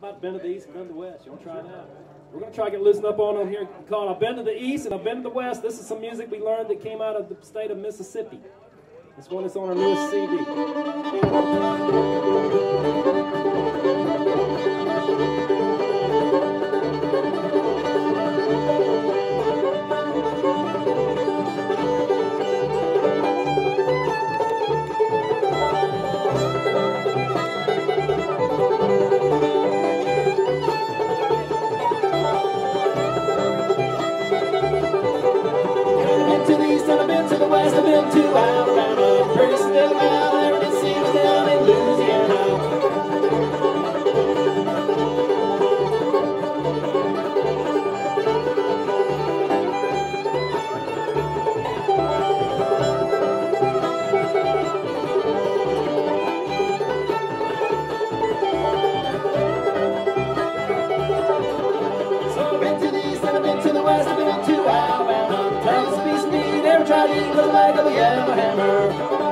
about been to the east and been to the west? You want to try it out? We're going to try to get loosened up on on here called I've Been to the East and I've Been to the West. This is some music we learned that came out of the state of Mississippi. This one is on our newest CD. Got a beam, got a bag, a hammer, hammer.